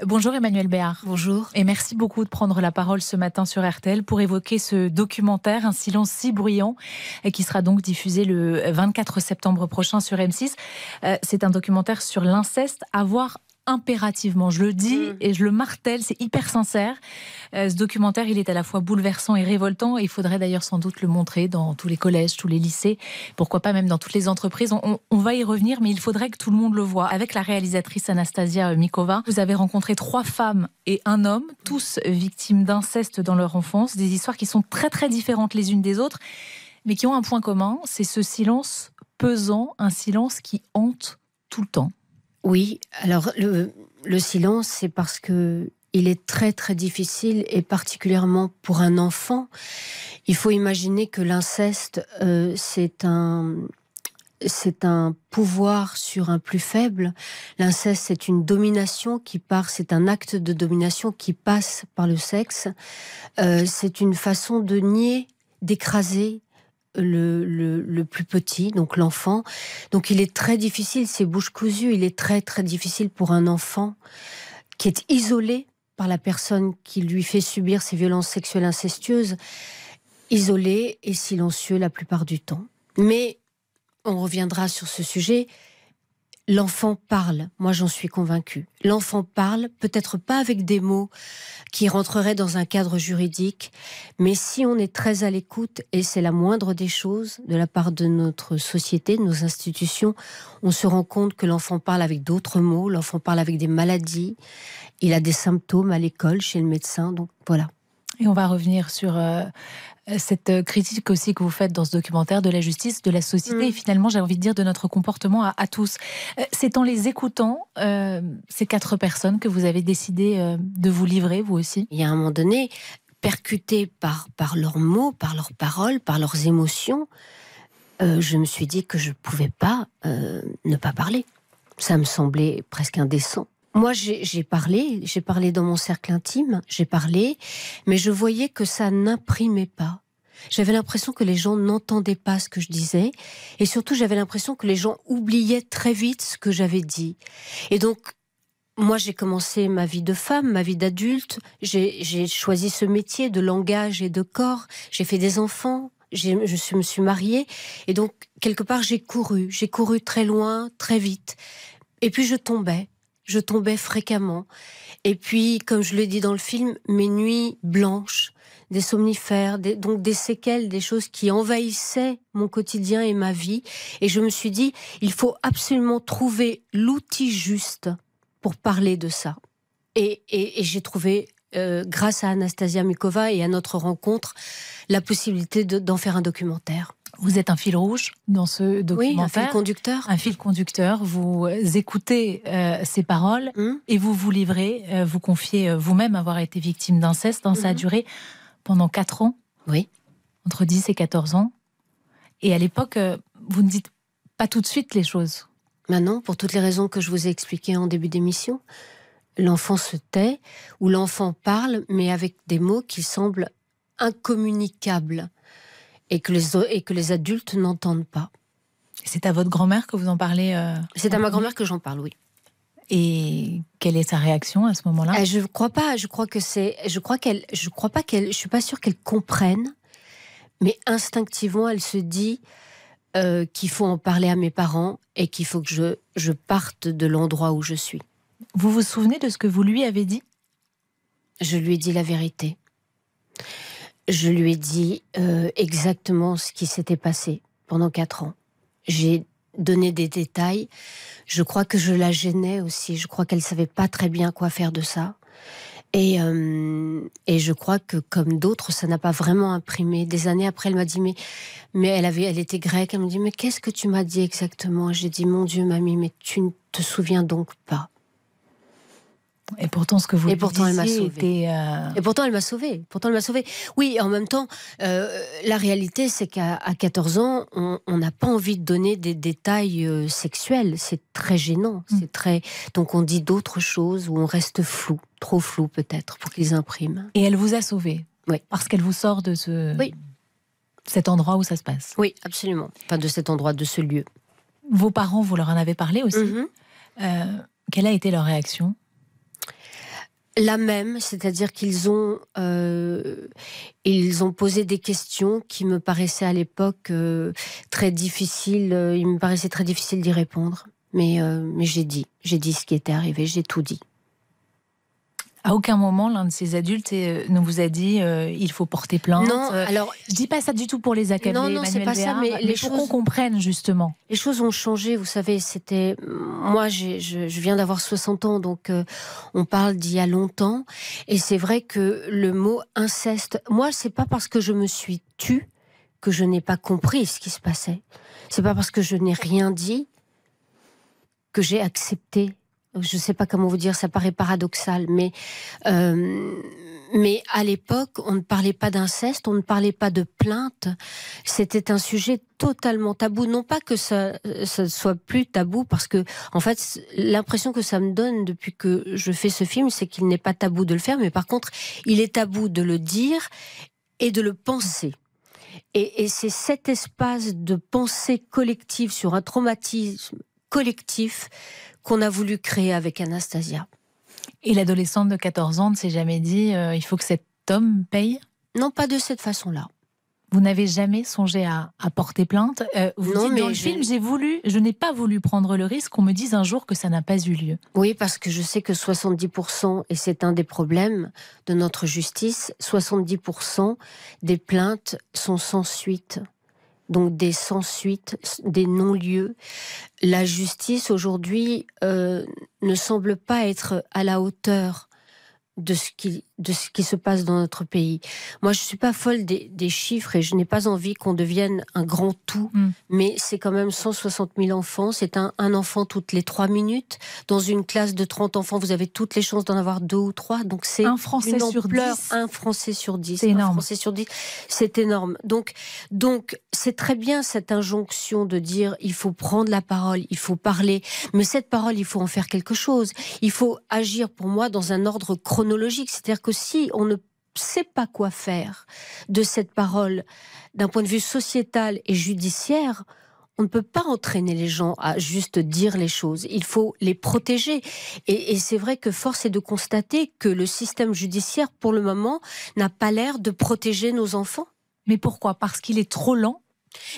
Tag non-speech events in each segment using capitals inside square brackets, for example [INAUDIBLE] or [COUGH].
Bonjour Emmanuel Béard. Bonjour. Et merci beaucoup de prendre la parole ce matin sur RTL pour évoquer ce documentaire, Un silence si bruyant, qui sera donc diffusé le 24 septembre prochain sur M6. Euh, c'est un documentaire sur l'inceste, avoir impérativement. Je le dis mm. et je le martèle, c'est hyper sincère. Euh, ce documentaire, il est à la fois bouleversant et révoltant. il faudrait d'ailleurs sans doute le montrer dans tous les collèges, tous les lycées, pourquoi pas même dans toutes les entreprises. On, va y revenir, mais il faudrait que tout le monde le voit. Avec la réalisatrice Anastasia Mikova, vous avez rencontré trois femmes et un homme, tous victimes d'inceste dans leur enfance, des histoires qui sont très très différentes les unes des autres, mais qui ont un point commun, c'est ce silence pesant, un silence qui hante tout le temps. Oui, alors le, silence, c'est parce que il est très très difficile et particulièrement pour un enfant. Il faut imaginer que l'inceste, euh, c'est un c'est un pouvoir sur un plus faible. L'inceste, c'est une domination qui part, c'est un acte de domination qui passe par le sexe. Euh, c'est une façon de nier, d'écraser, le, plus petit, donc l'enfant. Donc il est très difficile, c'est bouche cousue, il est très très difficile pour un enfant qui est isolé par la personne qui lui fait subir ces violences sexuelles incestueuses, isolé et silencieux la plupart du temps. Mais on reviendra sur ce sujet. L'enfant parle, moi j'en suis convaincue. L'enfant parle, peut-être pas avec des mots qui rentreraient dans un cadre juridique, mais si on est très à l'écoute, et c'est la moindre des choses de la part de notre société, de nos institutions, on se rend compte que l'enfant parle avec d'autres mots, l'enfant parle avec des maladies, il a des symptômes à l'école, chez le médecin, donc voilà. Et on va revenir sur euh, cette euh, critique aussi que vous faites dans ce documentaire de la justice, de la société, mm. et finalement, j'ai envie de dire, de notre comportement à, tous. Euh, c'est en les écoutant, ces quatre personnes, que vous avez décidé de vous livrer, vous aussi? Il y a un moment donné, percuté par, par leurs mots, par leurs paroles, par leurs émotions, je me suis dit que je ne pouvais pas ne pas parler. Ça me semblait presque indécent. Moi, j'ai parlé, j'ai parlé dans mon cercle intime, j'ai parlé, mais je voyais que ça n'imprimait pas. J'avais l'impression que les gens n'entendaient pas ce que je disais, et surtout j'avais l'impression que les gens oubliaient très vite ce que j'avais dit. Et donc, moi, j'ai commencé ma vie de femme, ma vie d'adulte. J'ai choisi ce métier de langage et de corps. J'ai fait des enfants. Je me suis mariée. Et donc, quelque part, j'ai couru. J'ai couru très loin, très vite. Et puis, je tombais je tombais fréquemment. Et puis, comme je le dis dans le film, mes nuits blanches, des somnifères, donc des séquelles, des choses qui envahissaient mon quotidien et ma vie. Et je me suis dit, il faut absolument trouver l'outil juste pour parler de ça. Et, j'ai trouvé, euh, grâce à Anastasia Mikova et à notre rencontre, la possibilité d'en faire un documentaire. Vous êtes un fil rouge dans ce documentaire. Oui, un fil conducteur. Un fil conducteur. Vous écoutez euh, ces paroles hum. et vous vous livrez, euh, vous confiez euh, vous-même avoir été victime d'inceste. Ça a hum. duré pendant 4 ans. Oui. Entre 10 et 14 ans. Et à l'époque, vous ne dites pas tout de suite les choses. Maintenant, pour toutes les raisons que je vous ai expliquées en début d'émission, l'enfant se tait ou l'enfant parle, mais avec des mots qui semblent incommunicables et que les, et que les adultes n'entendent pas. C'est à votre grand-mère que vous en parlez euh, C'est à ma grand-mère que j'en parle, oui. Et quelle est sa réaction à ce moment-là? Euh, Je ne crois pas. Je crois que c'est. Je crois qu'elle. Je crois pas qu'elle. Je suis pas sûre qu'elle comprenne, mais instinctivement, elle se dit euh, qu'il faut en parler à mes parents et qu'il faut que je, je parte de l'endroit où je suis. Vous vous souvenez de ce que vous lui avez dit? Je lui ai dit la vérité je lui ai dit euh, exactement ce qui s'était passé pendant quatre ans. J'ai donné des détails. Je crois que je la gênais aussi. Je crois qu'elle savait pas très bien quoi faire de ça. Et, euh, et je crois que comme d'autres, ça n'a pas vraiment imprimé. Des années après, elle m'a dit mais mais elle avait, elle était grecque. Elle me dit mais qu'est-ce que tu m'as dit exactement? J'ai dit mon Dieu, mamie, mais tu ne te souviens donc pas. Et pourtant, ce que vous et pourtant, elle m'a sauvé. Euh, et pourtant, elle m'a sauvé. Pourtant, elle m'a sauvé. Oui, en même temps, euh, la réalité, c'est qu'à 14 ans, on n'a pas envie de donner des détails euh, sexuels. C'est très gênant. Mm. C'est très. Donc, on dit d'autres choses ou on reste flou, trop flou peut-être, pour qu'ils impriment. Et elle vous a sauvé. Oui. Parce qu'elle vous sort de ce. Oui. Cet endroit où ça se passe. Oui, absolument. Enfin, de cet endroit, de ce lieu. Vos parents, vous leur en avez parlé aussi. Mm-hmm. quelle a été leur réaction? La même, c'est-à-dire qu'ils ont, euh, ils ont posé des questions qui me paraissaient à l'époque euh, très difficiles. Euh, il me paraissait très difficile d'y répondre, mais, mais j'ai dit, j'ai dit ce qui était arrivé, j'ai tout dit. À aucun moment, l'un de ces adultes euh, ne vous a dit euh, il faut porter plainte. Non, euh, alors je dis pas ça du tout pour les accabler. Non, non, c'est pas ça, mais, les choses, qu'on comprenne justement. Les choses ont changé. Vous savez, c'était moi, je, je, viens d'avoir 60 ans, donc on parle d'il y a longtemps, et c'est vrai que le mot inceste. Moi, c'est pas parce que je me suis tue que je n'ai pas compris ce qui se passait. C'est pas parce que je n'ai rien dit que j'ai accepté je ne sais pas comment vous dire, ça paraît paradoxal, mais, euh, mais à l'époque, on ne parlait pas d'inceste, on ne parlait pas de plainte. C'était un sujet totalement tabou. Non pas que ça, soit plus tabou, parce que, en fait, l'impression que ça me donne depuis que je fais ce film, c'est qu'il n'est pas tabou de le faire, mais par contre, il est tabou de le dire et de le penser. Et c'est cet espace de pensée collective sur un traumatisme collectif qu'on a voulu créer avec Anastasia. Et l'adolescente de 14 ans ne s'est jamais dit euh, il faut que cet homme paye? Non, pas de cette façon-là. Vous n'avez jamais songé à, porter plainte? Euh, vous Non, mais dans le film, j'ai voulu, je n'ai pas voulu prendre le risque qu'on me dise un jour que ça n'a pas eu lieu. Oui, parce que je sais que 70%, et c'est un des problèmes de notre justice, 70% des plaintes sont sans suite donc des sans-suite, des non-lieux. La justice aujourd'hui euh, ne semble pas être à la hauteur de ce qui de ce qui se passe dans notre pays. Moi, je suis pas folle des, chiffres et je n'ai pas envie qu'on devienne un grand tout, mm. mais c'est quand même 160 000 enfants. C'est un, enfant toutes les trois minutes. Dans une classe de 30 enfants, vous avez toutes les chances d'en avoir deux ou trois. Donc c'est un Français sur dix. Un Français sur dix. C'est énorme. Français sur dix, c'est énorme. Donc donc c'est très bien cette injonction de dire il faut prendre la parole, il faut parler, mais cette parole, il faut en faire quelque chose. Il faut agir pour moi dans un ordre chronologique, c'est-à-dire que si on ne sait pas quoi faire de cette parole d'un point de vue sociétal et judiciaire, on ne peut pas entraîner les gens à juste dire les choses. Il faut les protéger. Et, et c'est vrai que force est de constater que le système judiciaire, pour le moment, n'a pas l'air de protéger nos enfants. Mais pourquoi? Parce qu'il est trop lent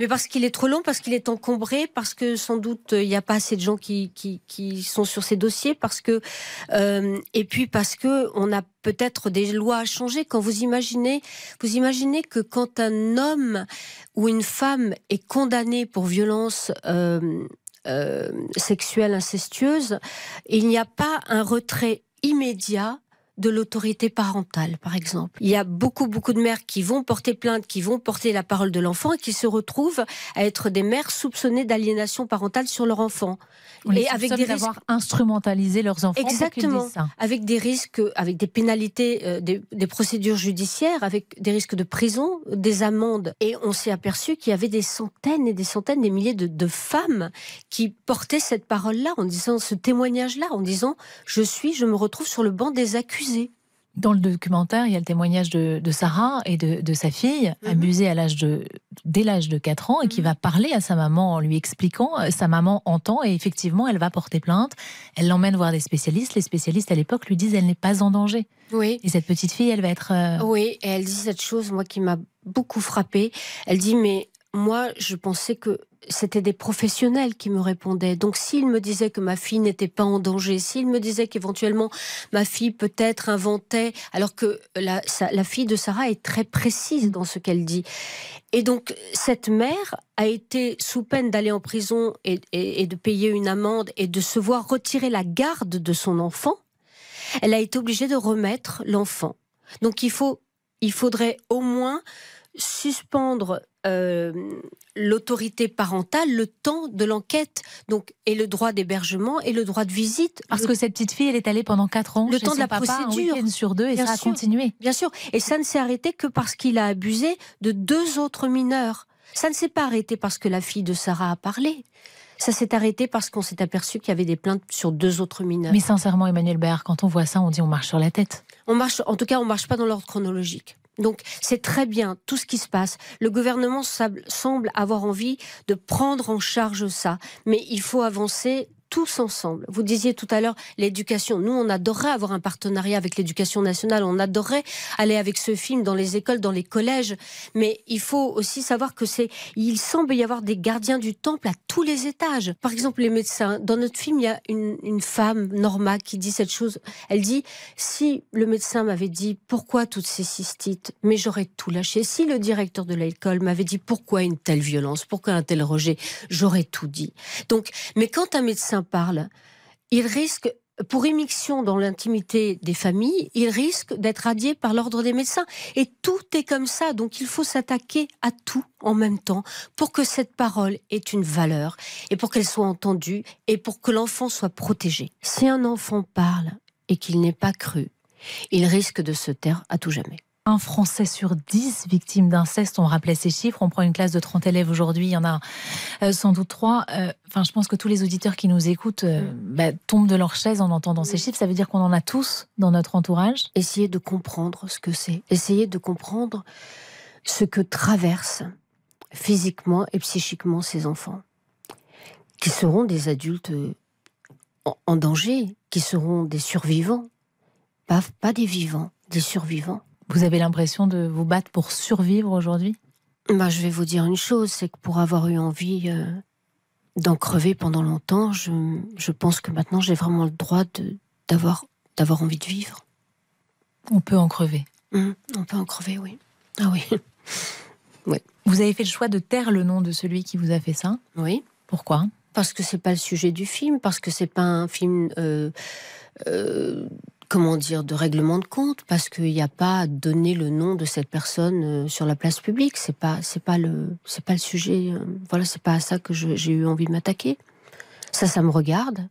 mais parce qu'il est trop long, parce qu'il est encombré, parce que sans doute il n'y a pas assez de gens qui, qui, sont sur ces dossiers, parce que euh, et puis parce que on a peut-être des lois à changer. Quand vous imaginez, vous imaginez que quand un homme ou une femme est condamné pour violence euh, euh, sexuelle incestueuse, il n'y a pas un retrait immédiat de l'autorité parentale, par exemple. Il y a beaucoup, beaucoup de mères qui vont porter plainte, qui vont porter la parole de l'enfant et qui se retrouvent à être des mères soupçonnées d'aliénation parentale sur leur enfant. et avec des risques instrumentalisé leurs enfants. Exactement. Avec des risques, avec des pénalités, euh, des, procédures judiciaires, avec des risques de prison, des amendes. Et on s'est aperçu qu'il y avait des centaines et des centaines, des milliers de, de femmes qui portaient cette parole-là, en disant ce témoignage-là, en disant je suis, je me retrouve sur le banc des accusés. Dans le documentaire, il y a le témoignage de, Sarah et de, sa fille, mhm. abusée à l'âge de, dès l'âge de 4 ans, et qui mhm. va parler à sa maman en lui expliquant. Euh, sa maman entend et effectivement, elle va porter plainte. Elle l'emmène voir des spécialistes. Les spécialistes à l'époque lui disent elle n'est pas en danger. Oui. Et cette petite fille, elle va être. Euh, oui, et elle dit cette chose, moi, qui m'a beaucoup frappée. Elle dit mais moi, je pensais que c'était des professionnels qui me répondaient. Donc s'ils me disaient que ma fille n'était pas en danger, s'ils me disaient qu'éventuellement ma fille peut-être inventait, alors que la, fille de Sarah est très précise dans ce qu'elle dit. Et donc cette mère a été sous peine d'aller en prison et, de payer une amende et de se voir retirer la garde de son enfant. Elle a été obligée de remettre l'enfant. Donc il faut, il faudrait au moins suspendre euh, l'autorité parentale le temps de l'enquête, donc et le droit d'hébergement et le droit de visite. Parce que cette petite fille, elle est allée pendant quatre ans. Le temps de la procédure, un sur deux, et ça a continué. Bien sûr, et ça ne s'est arrêté que parce qu'il a abusé de deux autres mineurs. Ça ne s'est pas arrêté parce que la fille de Sarah a parlé. Ça s'est arrêté parce qu'on s'est aperçu qu'il y avait des plaintes sur deux autres mineurs. Mais sincèrement, Emmanuel Baer, quand on voit ça, on dit on marche sur la tête. On marche, en tout cas, on marche pas dans l'ordre chronologique. Donc c'est très bien tout ce qui se passe. Le gouvernement semble avoir envie de prendre en charge ça, mais il faut avancer tous ensemble. Vous disiez tout à l'heure l'éducation. Nous, on adorerait avoir un partenariat avec l'éducation nationale. On adorerait aller avec ce film dans les écoles, dans les collèges. Mais il faut aussi savoir que c'est, il semble y avoir des gardiens du temple à tous les étages. Par exemple, les médecins. Dans notre film, il y a une, une femme, Norma, qui dit cette chose. Elle dit, si le médecin m'avait dit pourquoi toutes ces cystites, mais j'aurais tout lâché. Si le directeur de l'école m'avait dit pourquoi une telle violence, pourquoi un tel rejet, j'aurais tout dit. Donc, mais quand un médecin parle, il risque pour émission dans l'intimité des familles, il risque d'être radié par l'ordre des médecins. Et tout est comme ça, donc il faut s'attaquer à tout en même temps pour que cette parole ait une valeur et pour qu'elle soit entendue et pour que l'enfant soit protégé. Si un enfant parle et qu'il n'est pas cru, il risque de se taire à tout jamais un Français sur dix victimes d'inceste. On rappelait ces chiffres. On prend une classe de 30 élèves aujourd'hui. Il y en a euh, sans doute trois. Euh, enfin, je pense que tous les auditeurs qui nous écoutent euh, bah, tombent de leur chaise en entendant ces chiffres. Ça veut dire qu'on en a tous dans notre entourage. Essayez de comprendre ce que c'est. Essayez de comprendre ce que traversent physiquement et psychiquement ces enfants, qui seront des adultes en, danger, qui seront des survivants, pas, pas des vivants, des survivants. Vous avez l'impression de vous battre pour survivre aujourd'hui? Bah, Je vais vous dire une chose, c'est que pour avoir eu envie euh, d'en crever pendant longtemps, je, je pense que maintenant j'ai vraiment le droit d'avoir d'avoir envie de vivre. On peut en crever. Hum, on peut en crever, oui. Ah oui. [LAUGHS] oui. Vous avez fait le choix de taire le nom de celui qui vous a fait ça? Oui. Pourquoi? Parce que c'est pas le sujet du film, parce que c'est pas un film euh, euh, comment dire, de règlement de compte, parce qu'il n'y a pas à donner le nom de cette personne euh, sur la place publique. C'est pas, c'est pas le, c'est pas le sujet. Euh, voilà, c'est pas à ça que j'ai eu envie de m'attaquer. Ça, ça me regarde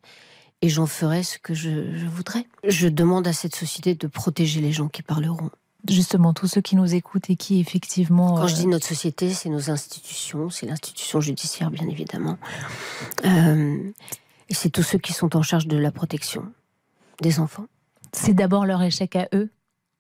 et j'en ferai ce que je, je, voudrais. Je demande à cette société de protéger les gens qui parleront. Justement, tous ceux qui nous écoutent et qui effectivement. Quand je euh, dis notre société, c'est nos institutions, c'est l'institution judiciaire, bien évidemment. et c'est tous ceux qui sont en charge de la protection des enfants. C'est d'abord leur échec à eux,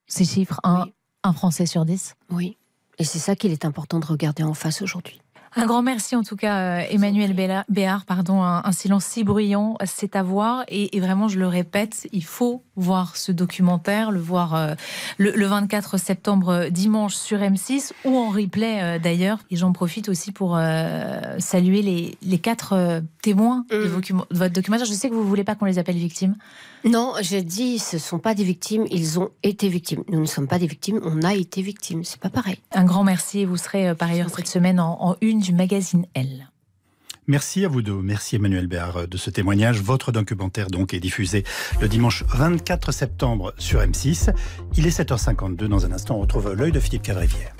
ces chiffres, un, un Français sur dix? Oui, et c'est ça qu'il est important de regarder en face aujourd'hui. Un grand merci en tout cas, euh, Emmanuel Béard. Pardon, un, silence si bruyant, c'est à voir. Et, vraiment, je le répète, il faut voir ce documentaire, le voir euh, le, 24 septembre euh, dimanche sur M6 ou en replay d'ailleurs. Et j'en profite aussi pour saluer les, quatre témoins de, mmh. de, votre documentaire. Je sais que vous ne voulez pas qu'on les appelle victimes. Non, je dis, ce ne sont pas des victimes, ils ont été victimes. Nous ne sommes pas des victimes, on a été victimes. C'est pas pareil. Un grand merci. Vous serez par ailleurs cette semaine en, en une du magazine Elle. Merci à vous deux. Merci Emmanuel Béard de ce témoignage. Votre documentaire donc est diffusé le dimanche 24 septembre sur M6. Il est 7h52. Dans un instant, on retrouve l'œil de Philippe Cadrivière.